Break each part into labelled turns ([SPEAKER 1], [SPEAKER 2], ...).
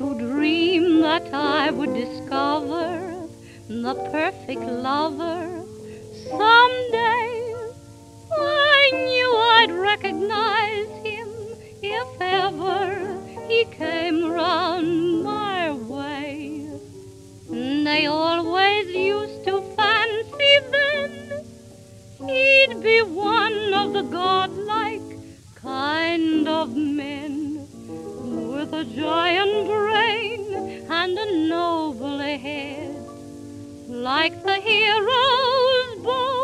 [SPEAKER 1] to dream that I would discover the perfect lover someday. I knew I'd recognize him if ever he came round my way. And I always used to fancy then he'd be one of the godlike kind of men with a giant brain and a noble head, like the hero's boy.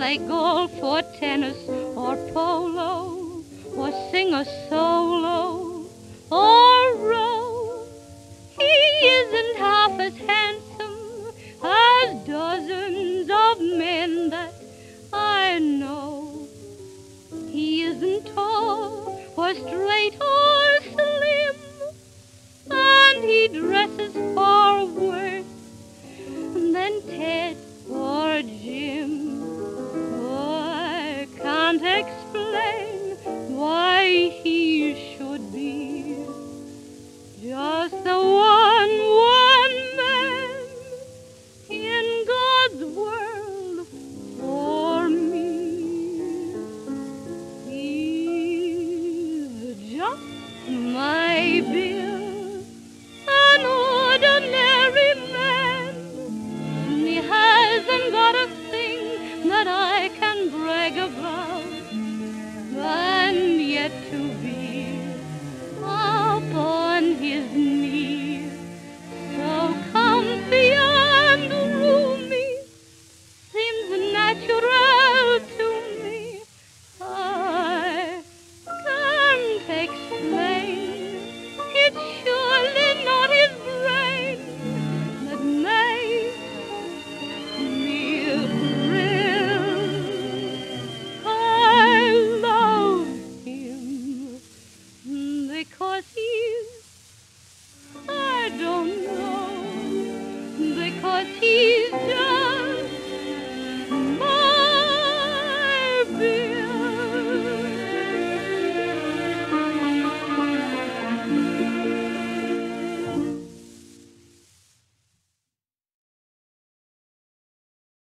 [SPEAKER 1] play golf or tennis or polo or sing a solo or row. He isn't half as handsome as dozens of men that I know. He isn't tall or straight or slim, and he dresses far worse than yet to be. because he's, I don't know, because he's.